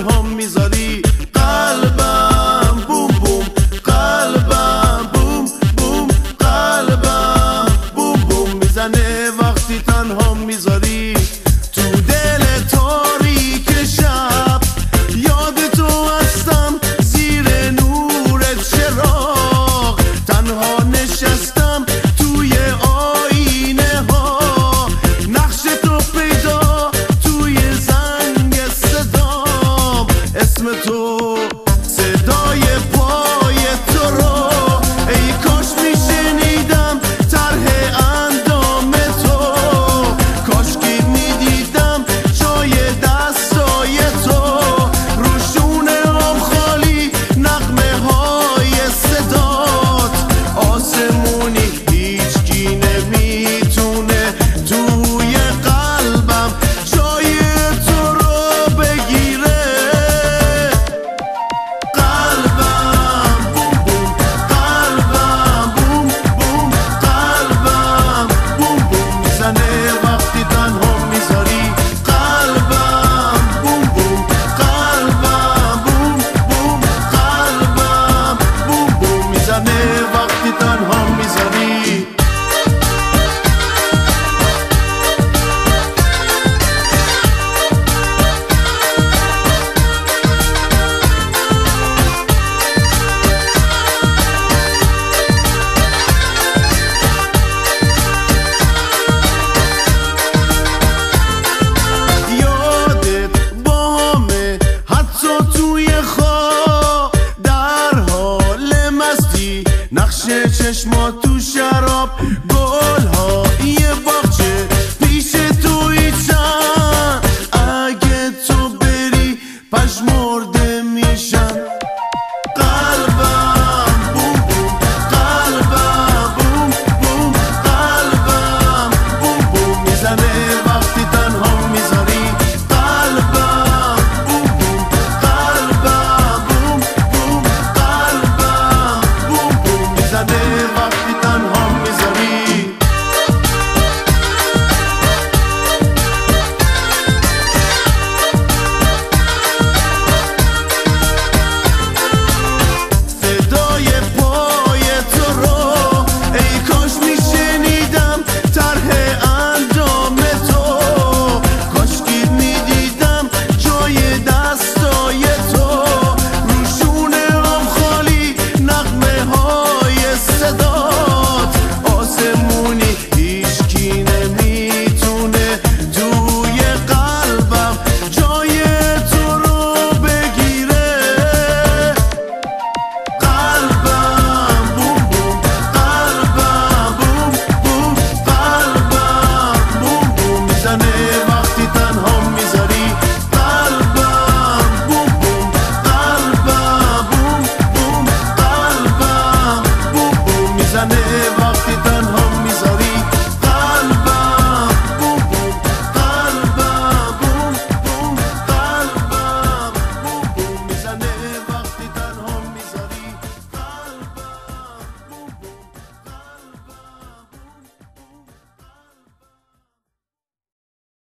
تنها می‌ذاری؟ قلبم بوم بوم قلبم بوم بوم قلبم بوم بوم. می‌زنه وقتی تنها می‌ذاری؟ Christmas, oh. نقشه چشما تو شراب گل